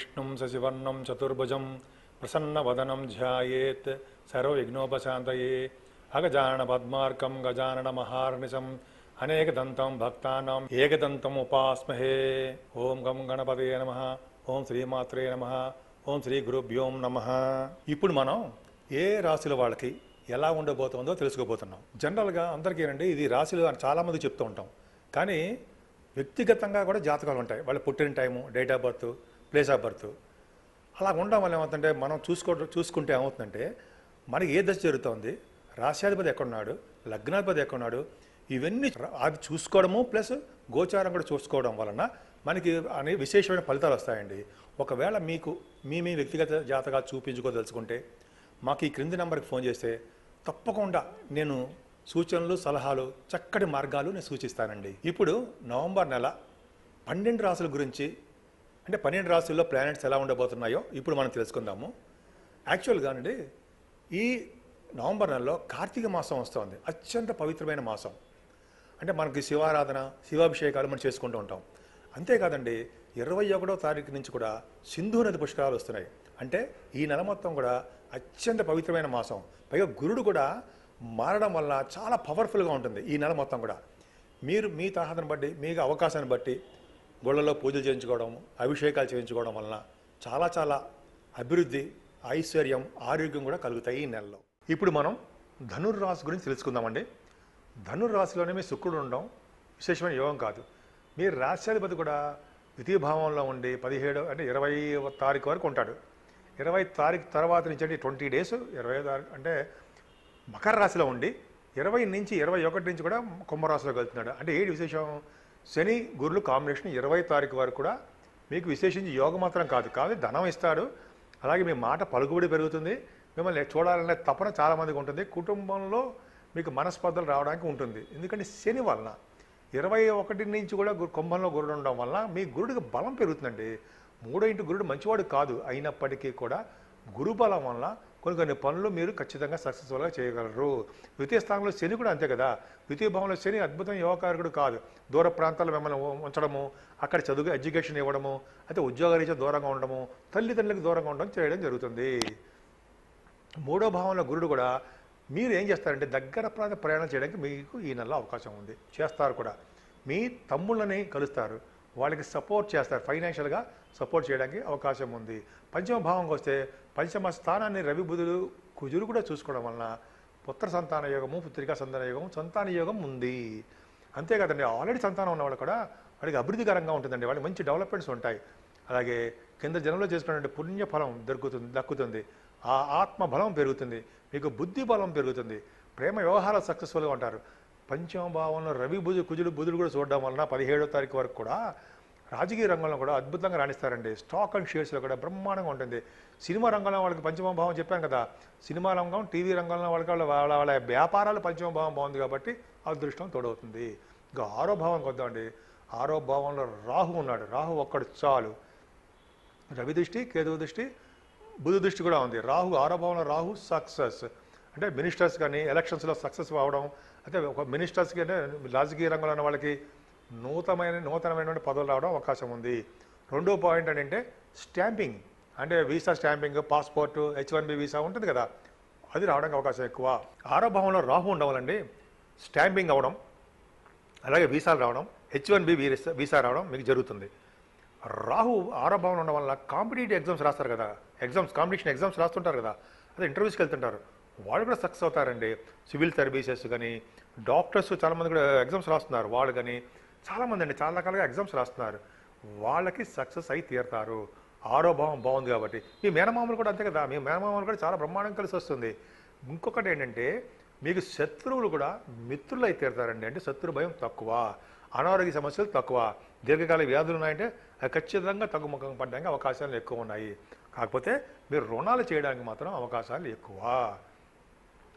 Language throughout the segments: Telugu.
విష్ణుం శశివర్ణం చతుర్భుజం ప్రసన్నవదనం ధ్యాయేత్ సర్వవిఘ్నోపశాంతయే అగజానన పద్మార్కం గజానన మహార్నిశం అనేకదంతం భక్తానాం ఏకదంతం ఉపాస్మహే ఓం గం గణపతే నమ. ఓం శ్రీమాత్రే నమ. ఓం శ్రీ గురుభ్యోం నమ. ఇప్పుడు మనం ఏ రాశుల వాళ్ళకి ఎలా ఉండబోతుందో తెలుసుకోబోతున్నాం. జనరల్గా అందరికీ ఏంటంటే ఇది రాశులు అని చాలామంది చెప్తూ ఉంటాం. కానీ వ్యక్తిగతంగా కూడా జాతకాలు ఉంటాయి. వాళ్ళ పుట్టిన time date of birth place of birth అలా ఉండడం వల్ల ఏమవుతుందంటే మనం చూసుకో చూసుకుంటే ఏమవుతుందంటే మనకి ఏ దశ జరుగుతుంది? రాశ్యాధిపతి ఎక్కడున్నాడు? లగ్నాధిపతి ఎక్కడున్నాడు? ఇవన్నీ అవి అది చూసుకోవడము ప్లస్ గోచారం కూడా చూసుకోవడం వలన మనకి అనే విశేషమైన ఫలితాలు వస్తాయండి. ఒకవేళ మీకు మీ మీ వ్యక్తిగత జాతకాలు చూపించుకోదలుచుకుంటే మాకు ఈ క్రింది నెంబర్కి ఫోన్ చేస్తే తప్పకుండా నేను సూచనలు సలహాలు చక్కటి మార్గాలు నేను సూచిస్తానండి. ఇప్పుడు నవంబర్ నెల పన్నెండు రాసుల గురించి అంటే పన్నెండు రాశుల్లో ప్లానెట్స్ ఎలా ఉండబోతున్నాయో ఇప్పుడు మనం తెలుసుకుందాము. యాక్చువల్గా అండి ఈ నవంబర్ నెలలో కార్తీక మాసం వస్తుంది. అత్యంత పవిత్రమైన మాసం. అంటే మనకి శివారాధన శివాభిషేకాలు మనం చేసుకుంటూ ఉంటాం. అంతేకాదండి ఇరవై ఒకటో తారీఖు నుంచి కూడా సింధు నది పుష్కరాలు వస్తున్నాయి. అంటే ఈ నెల మొత్తం కూడా అత్యంత పవిత్రమైన మాసం. పైగా గురుడు కూడా మారడం వల్ల చాలా పవర్ఫుల్గా ఉంటుంది ఈ నెల మొత్తం కూడా. మీరు మీ తరహాను బట్టి మీకు అవకాశాన్ని బట్టి గుళ్ళలో పూజలు చేయించుకోవడం అభిషేకాలు చేయించుకోవడం వలన చాలా చాలా అభివృద్ధి ఐశ్వర్యం ఆరోగ్యం కూడా కలుగుతాయి ఈ నెలలో. ఇప్పుడు మనం ధనుర్రాశి గురించి తెలుసుకుందామండి. ధనుర్రాశిలోనే మీ శుక్రుడు ఉండడం విశేషమైన యోగం కాదు. మీ రాశ్యాధిపతి కూడా ద్వితీయ భావంలో ఉండి పదిహేడు అంటే ఇరవై తారీఖు వరకు ఉంటాడు. ఇరవై తారీఖు తర్వాత నుంచి అంటే ట్వంటీ డేస్ ఇరవై తారీఖు అంటే మకర రాశిలో ఉండి ఇరవై నుంచి ఇరవై ఒకటి నుంచి కూడా కుంభరాశిలోకి వెళ్తున్నాడు. అంటే ఏడు విశేషం శని గురులు కాంబినేషన్ ఇరవై తారీఖు వరకు కూడా మీకు విశేషించి యోగం మాత్రం కాదు. కాదు ధనం ఇస్తాడు అలాగే మీ మాట పలుకుబడి పెరుగుతుంది. మిమ్మల్ని చూడాలనే తపన చాలామందికి ఉంటుంది. కుటుంబంలో మీకు మనస్పర్ధలు రావడానికి ఉంటుంది. ఎందుకంటే శని వలన ఇరవై ఒకటి నుంచి కూడా కుంభంలో గురుడు ఉండడం వల్ల మీ గురుడికి బలం పెరుగుతుందండి. మూడో ఇంటి గురుడు మంచివాడు కాదు. అయినప్పటికీ కూడా గురు బలం వల్ల కొన్ని కొన్ని పనులు మీరు ఖచ్చితంగా సక్సెస్ఫుల్గా చేయగలరు. ద్వితీయ స్థానంలో శని కూడా అంతే కదా. ద్వితీయ భావంలో శని అద్భుతం యువకారకుడు కాదు. దూర ప్రాంతాల్లో మిమ్మల్ని ఉంచడము అక్కడ చదువు ఎడ్యుకేషన్ ఇవ్వడము అయితే ఉద్యోగరీత్యా దూరంగా ఉండడము తల్లిదండ్రులకు దూరంగా ఉండడం చేయడం జరుగుతుంది. మూడో భావంలో గురుడు కూడా మీరు ఏం చేస్తారంటే దగ్గర ప్రాంత ప్రయాణం చేయడానికి మీకు ఈ నెల అవకాశం ఉంది. చేస్తారు కూడా. మీ తమ్ముళ్ళని కలుస్తారు. వాళ్ళకి సపోర్ట్ చేస్తారు. ఫైనాన్షియల్గా సపోర్ట్ చేయడానికి అవకాశం ఉంది. పంచమ భావంకి వస్తే పంచమ స్థానాన్ని రవి బుధుడు కుజుడు కూడా చూసుకోవడం వలన పుత్ర సంతాన యోగము పుత్రికా సంతాన యోగము సంతాన యోగం ఉంది. అంతేకాదండి ఆల్రెడీ సంతానం ఉన్న వాళ్ళు కూడా వాడికి అభివృద్ధికరంగా ఉంటుందండి. వాళ్ళకి మంచి డెవలప్మెంట్స్ ఉంటాయి. అలాగే కింద జనంలో చేసుకున్నటువంటి పుణ్యఫలం దొరుకుతుంది దక్కుతుంది. ఆ ఆత్మ బలం పెరుగుతుంది. మీకు బుద్ధి బలం పెరుగుతుంది. ప్రేమ వ్యవహారాలు సక్సెస్ఫుల్గా ఉంటారు. పంచమ భావంలో రవి బుధు కుజులు బుధుడు కూడా చూడడం వలన పదిహేడో తారీఖు వరకు కూడా రాజకీయ రంగంలో కూడా అద్భుతంగా రాణిస్తారండి. స్టాక్ అండ్ షేర్స్లో కూడా బ్రహ్మాండంగా ఉంటుంది. సినిమా రంగంలో వాళ్ళకి పంచమ భావం చెప్పాను కదా. సినిమా రంగం టీవీ రంగంలో వాళ్ళకి వాళ్ళ వాళ్ళ వాళ్ళ వ్యాపారాలు పంచమ భావం బాగుంది కాబట్టి అదృష్టం తోడవుతుంది. ఇంకా ఆరో భావం వద్దామండి ఆరో భావంలో రాహు ఉన్నాడు. రాహు ఒక్కడు చాలు. రవి దృష్టి కేతువు దృష్టి బుధ దృష్టి కూడా ఉంది. రాహు ఆరో భావంలో రాహు సక్సెస్. అంటే మినిస్టర్స్ కానీ ఎలక్షన్స్లో సక్సెస్ అవ్వడం అయితే ఒక మినిస్టర్స్కి అంటే రాజకీయ రంగంలో ఉన్న వాళ్ళకి నూతనమైన నూతనమైనటువంటి పదవులు రావడం అవకాశం ఉంది. రెండో పాయింట్ ఏంటంటే స్టాంపింగ్ అంటే visa stamping passport H one B visa ఉంటుంది కదా. అది రావడానికి అవకాశం ఎక్కువ. ఆరో భావంలో రాహు ఉండవాలండి. స్టాంపింగ్ అవ్వడం అలాగే వీసాలు రావడం హెచ్ వన్ బి వీసా రావడం మీకు జరుగుతుంది. రాహు ఆరోభావం ఉండడం వల్ల కాంపిటేటివ్ ఎగ్జామ్స్ రాస్తారు కదా. ఎగ్జామ్స్ కాంపిటీషన్ ఎగ్జామ్స్ రాస్తుంటారు కదా. అదే ఇంటర్వ్యూస్కి వెళ్తుంటారు. వాళ్ళు కూడా సక్సెస్ అవుతారండి. సివిల్ సర్వీసెస్ కానీ డాక్టర్స్ చాలామంది కూడా ఎగ్జామ్స్ రాస్తున్నారు. వాళ్ళు కానీ చాలామంది అండి చాలా రకాలుగా ఎగ్జామ్స్ రాస్తున్నారు. వాళ్ళకి సక్సెస్ అయి తీరుతారు. ఆరోభావం బాగుంది కాబట్టి. మీ మేనమామలు కూడా అంతే కదా. మీ మేనమామలు కూడా చాలా బ్రహ్మాండం కలిసి వస్తుంది. ఇంకొకటి ఏంటంటే మీకు శత్రువులు కూడా మిత్రులు అయి తీరుతారండి. అంటే శత్రు భయం తక్కువ అనారోగ్య సమస్యలు తక్కువ దీర్ఘకాల వ్యాధులు ఉన్నాయంటే అవి ఖచ్చితంగా తగ్గుముఖం పడడానికి అవకాశాలు ఎక్కువ ఉన్నాయి. కాకపోతే మీరు రుణాలు చేయడానికి మాత్రం అవకాశాలు ఎక్కువ.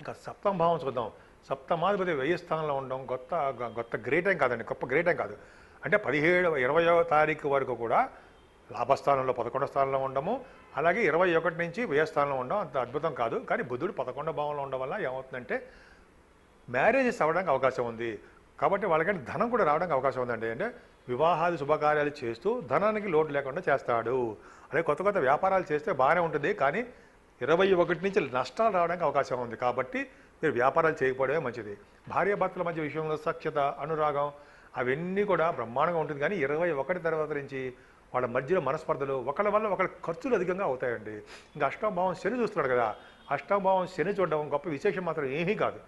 ఇంకా సప్తమ భావం చూద్దాం. సప్తమాధిపతి వ్యయ స్థానంలో ఉండడం గొప్ప గొప్ప గ్రేట్ ఏం కాదండి గొప్ప గ్రేట్ ఏం కాదు. అంటే పదిహేడు ఇరవయో తారీఖు వరకు కూడా లాభస్థానంలో పదకొండో స్థానంలో ఉండము అలాగే ఇరవై ఒకటి నుంచి వ్యయస్థానంలో ఉండడం అంత అద్భుతం కాదు. కానీ బుద్ధుడు పదకొండో భావంలో ఉండడం వల్ల ఏమవుతుందంటే మ్యారేజెస్ అవ్వడానికి అవకాశం ఉంది. కాబట్టి వాళ్ళకంటే ధనం కూడా రావడానికి అవకాశం ఉందండి. అంటే వివాహాది శుభకార్యాలు చేస్తూ ధనానికి లోటు లేకుండా చేస్తాడు. అలాగే కొత్త కొత్త వ్యాపారాలు చేస్తే బాగానే ఉంటుంది. కానీ ఇరవై ఒకటి నుంచి నష్టాలు రావడానికి అవకాశం ఉంది. కాబట్టి మీరు వ్యాపారాలు చేయకపోవడమే మంచిది. భార్యాభర్తల మధ్య విషయంలో సఖ్యత అనురాగం అవన్నీ కూడా బ్రహ్మాండంగా ఉంటుంది. కానీ ఇరవై ఒకటి తర్వాత నుంచి వాళ్ళ మధ్యలో మనస్పర్ధలు ఒకళ్ళ వల్ల ఒకళ్ళ ఖర్చులు అధికంగా అవుతాయండి. ఇంకా అష్టభావం శని చూస్తున్నాడు కదా. అష్టభావం శని చూడడం గొప్ప విశేషం మాత్రం ఏమీ కాదు.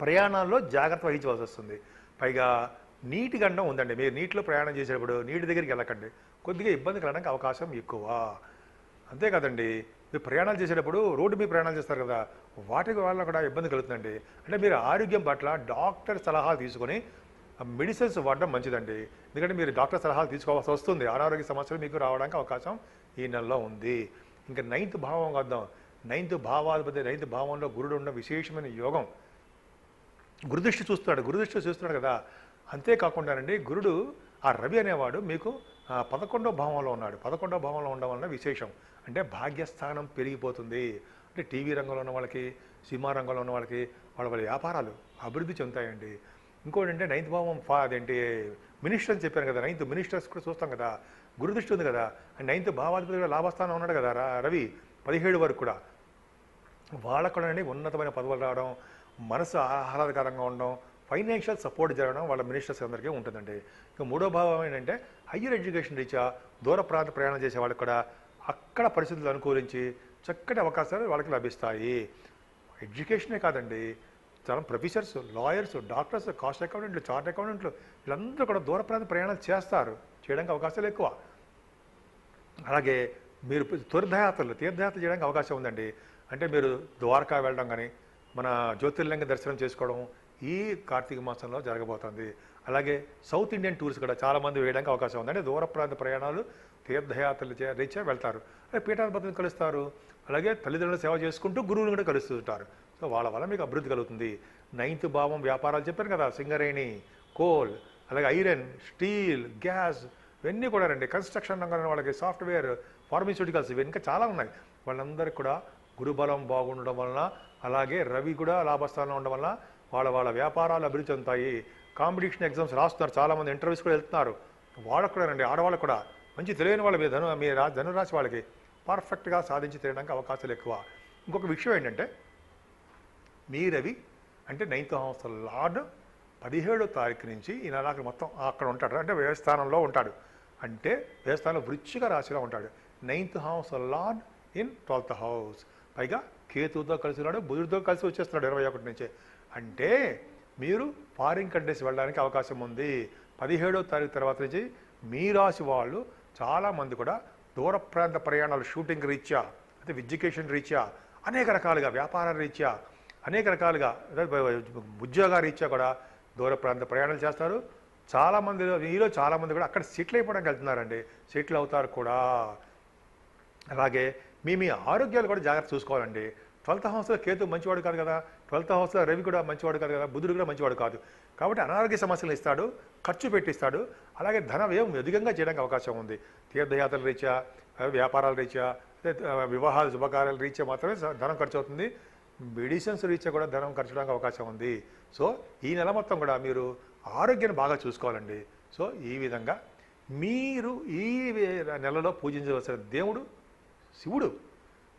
ప్రయాణాల్లో జాగ్రత్త వహించవలసి వస్తుంది. పైగా నీటి గండం ఉందండి. మీరు నీటిలో ప్రయాణం చేసేటప్పుడు నీటి దగ్గరికి వెళ్ళకండి. కొద్దిగా ఇబ్బంది కలగడానికి అవకాశం ఎక్కువ. అంతే కదండి. మీరు ప్రయాణాలు చేసేటప్పుడు రోడ్డు మీద ప్రయాణాలు చేస్తారు కదా వాటి వల్ల కూడా ఇబ్బంది కలుగుతుందండి. అంటే మీరు ఆరోగ్యం పట్ల డాక్టర్ సలహాలు తీసుకొని మెడిసిన్స్ వాడడం మంచిదండి. ఎందుకంటే మీరు డాక్టర్ సలహాలు తీసుకోవాల్సి వస్తుంది. అనారోగ్య సమస్యలు మీకు రావడానికి అవకాశం ఈ నెలలో ఉంది. ఇంకా నైన్త్ భావం వద్దాం నైన్త్ భావాధిపతి నైన్త్ భావంలో గురుడు ఉన్న విశేషమైన యోగం. గురుదృష్టి చూస్తున్నాడు. గురుదృష్టి చూస్తున్నాడు కదా. అంతేకాకుండానండి గురుడు ఆ రవి అనేవాడు మీకు పదకొండో భావంలో ఉన్నాడు. పదకొండో భావంలో ఉండడం వలన విశేషం. అంటే భాగ్యస్థానం పెరిగిపోతుంది. అంటే టీవీ రంగంలో ఉన్న వాళ్ళకి సినిమా రంగంలో ఉన్న వాళ్ళకి వాళ్ళ వాళ్ళ వ్యాపారాలు అభివృద్ధి చెందుతాయండి. ఇంకోటి అంటే నైన్త్ భావం ఫా అదేంటి మినిస్టర్ అని చెప్పాను కదా నైన్త్ మినిస్టర్స్ కూడా చూస్తాం కదా గురుదృష్టి ఉంది కదా. అండ్ నైన్త్ భావాధిపతి కూడా లాభస్థానం ఉన్నాడు కదా రా- రవి పదిహేడు వరకు కూడా. వాళ్ళకు కూడా ఉన్నతమైన పదవులు రావడం మనసు ఆహ్లాదకరంగా ఉండడం ఫైనాన్షియల్ సపోర్ట్ జరగడం వాళ్ళ మినిస్టర్స్ అందరికీ ఉంటుందండి. ఇక మూడో భావం ఏంటంటే హయ్యర్ ఎడ్యుకేషన్ రీత్యా దూర ప్రాంత ప్రయాణం చేసే వాళ్ళకి కూడా అక్కడ పరిస్థితులు అనుకూలించి చక్కటి అవకాశాలు వాళ్ళకి లభిస్తాయి. ఎడ్యుకేషనే కాదండి చాలా ప్రొఫెసర్స్ లాయర్స్ డాక్టర్స్ కాస్ట్ అకౌంటెంట్లు చార్ట్ అకౌంటెంట్లు వీళ్ళందరూ కూడా దూర ప్రాంత ప్రయాణాలు చేస్తారు. చేయడానికి అవకాశాలు ఎక్కువ. అలాగే మీరు తీర్థయాత్రలు తీర్థయాత్రలు చేయడానికి అవకాశం ఉందండి. అంటే మీరు ద్వారకా వెళ్ళడం కానీ మన జ్యోతిర్లింగ దర్శనం చేసుకోవడం ఈ కార్తీక మాసంలో జరగబోతుంది. అలాగే సౌత్ ఇండియన్ టూర్స్ కూడా చాలామంది వేయడానికి అవకాశం ఉంది అంటే దూర ప్రాంత ప్రయాణాలు తీర్థయాత్రలు చే రీత్యా వెళ్తారు. అలాగే పీఠాధిపతిని కలుస్తారు. అలాగే తల్లిదండ్రుల సేవ చేసుకుంటూ గురువులు కూడా కలుస్తుంటారు. సో వాళ్ళ వల్ల మీకు అభివృద్ధి కలుగుతుంది. నైన్త్ భావం వ్యాపారాలు చెప్పారు కదా సింగరేణి కోల్ అలాగే ఐరన్ స్టీల్ గ్యాస్ ఇవన్నీ కూడా రండి. కన్స్ట్రక్షన్ రంగంలో వాళ్ళకి సాఫ్ట్వేర్ ఫార్మస్యూటికల్స్ ఇవి ఇంకా చాలా ఉన్నాయి. వాళ్ళందరికీ కూడా గురుబలం బాగుండడం వలన అలాగే రవి కూడా లాభస్థానంలో ఉండడం వలన వాళ్ళ వాళ్ళ వ్యాపారాలు అభివృద్ధి చెందుతాయి. కాంపిటీషన్ ఎగ్జామ్స్ రాస్తున్నారు చాలామంది ఇంటర్వ్యూస్ కూడా వెళ్తున్నారు. వాళ్ళకు కూడా రండి ఆడవాళ్ళకు కూడా. మంచి తెలియని వాళ్ళ మీద ధను మీ రా ధనురాశి వాళ్ళకి పర్ఫెక్ట్గా సాధించి తీయడానికి అవకాశాలు ఎక్కువ. ఇంకొక విషయం ఏంటంటే మీ రవి అంటే నైన్త్ హౌస్ లార్డ్ పదిహేడో తారీఖు నుంచి ఈ నెలకు మొత్తం అక్కడ ఉంటాడు. అంటే వ్యవస్థానంలో ఉంటాడు. అంటే వ్యవస్థానంలో వృచ్చిక రాశిలో ఉంటాడు. Ninth house lord in twelfth house. పైగా కేతువుతో కలిసి ఉన్నాడు బుధుడితో కలిసి వచ్చేస్తున్నాడు ఇరవై ఒకటి నుంచి. అంటే మీరు ఫారిన్ కంట్రీస్ వెళ్ళడానికి అవకాశం ఉంది. పదిహేడో తారీఖు తర్వాత నుంచి మీ రాశి వాళ్ళు చాలామంది కూడా దూర ప్రాంత ప్రయాణాలు షూటింగ్ రీత్యా అంటే ఎడ్యుకేషన్ రీత్యా అనేక రకాలుగా వ్యాపార రీత్యా అనేక రకాలుగా ఉద్యోగ రీత్యా కూడా దూర ప్రాంత ప్రయాణాలు చేస్తారు. చాలామంది మీలో చాలామంది కూడా అక్కడ సెటిల్ అయిపోవడానికి వెళ్తున్నారండి. సెటిల్ అవుతారు కూడా. అలాగే మీ మీ ఆరోగ్యాలు కూడా జాగ్రత్త చూసుకోవాలండి. ట్వెల్త్ హౌస్లో కేతు మంచివాడు కాదు కదా. ట్వెల్త్ హౌస్లో రవి కూడా మంచివాడు కాదు కదా. బుధుడు కూడా మంచివాడు కాదు. కాబట్టి అనారోగ్య సమస్యలు ఇస్తాడు ఖర్చు పెట్టిస్తాడు. అలాగే ధన వ్యయం అధికంగా చేయడానికి అవకాశం ఉంది. తీర్థయాత్రల రీత్యా వ్యాపారాల రీత్యా వివాహాల శుభకార్యాల రీత్యా మాత్రమే ధనం ఖర్చు అవుతుంది. మెడిసిన్స్ రీత్యా కూడా ధనం ఖర్చు అవకాశం ఉంది. సో ఈ నెల మొత్తం కూడా మీరు ఆరోగ్యాన్ని బాగా చూసుకోవాలండి. సో ఈ విధంగా మీరు ఈ వే- నెలలో పూజించవలసిన దేవుడు శివుడు.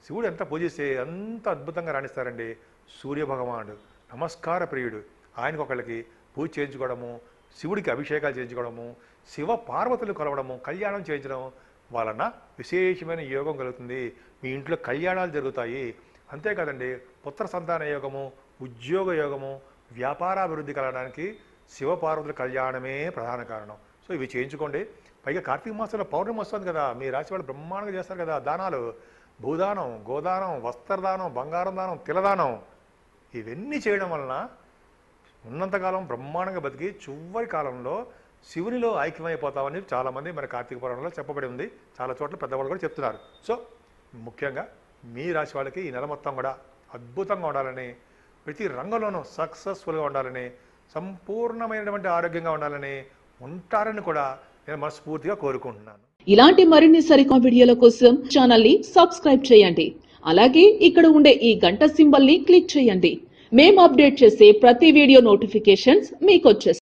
శివుడు ఎంత పూజిస్తే ఎంత అద్భుతంగా రాణిస్తారండి. సూర్యభగవానుడు నమస్కార ప్రియుడు. ఆయనకు ఒకళ్ళకి పూజ చేయించుకోవడము శివుడికి అభిషేకాలు చేయించుకోవడము శివ పార్వతులు కలవడము కళ్యాణం చేయించడం వలన విశేషమైన యోగం కలుగుతుంది. మీ ఇంట్లో కళ్యాణాలు జరుగుతాయి. అంతేకాదండి పుత్ర సంతాన యోగము ఉద్యోగ యోగము వ్యాపారాభివృద్ధి కలగడానికి శివపార్వతుల కళ్యాణమే ప్రధాన కారణం. సో ఇవి చేయించుకోండి. పైగా కార్తీక మాసంలో పౌర్ణమి వస్తుంది కదా మీ రాశి వాళ్ళు బ్రహ్మాండంగా చేస్తారు కదా దానాలు భూదానం గోదానం వస్త్రదానం బంగారం దానం తిలదానం ఇవన్నీ చేయడం వలన ఉన్నంతకాలం బ్రహ్మాండంగా బతికి చివరి కాలంలో శివునిలో ఐక్యమైపోతామని చాలామంది మన కార్తీక పురాణంలో చెప్పబడి ఉంది. చాలా చోట్ల పెద్దవాళ్ళు కూడా చెప్తున్నారు. సో ముఖ్యంగా మీ రాశి వాళ్ళకి ఈ నెల మొత్తం కూడా అద్భుతంగా ఉండాలని ప్రతి రంగంలోనూ సక్సెస్ఫుల్గా ఉండాలని సంపూర్ణమైనటువంటి ఆరోగ్యంగా ఉండాలని ఉంటారని కూడా నేను మనస్ఫూర్తిగా కోరుకుంటున్నాను. ఇలాంటి మరిన్ని సరికొత్త వీడియోల కోసం ఛానల్ని సబ్స్క్రైబ్ చేయండి. అలాగే ఇక్కడ ఉండే ఈ గంట సింబల్ని క్లిక్ చేయండి. మేము అప్డేట్ చేసే ప్రతి వీడియో నోటిఫికేషన్స్ మీకు వచ్చేస్తాయి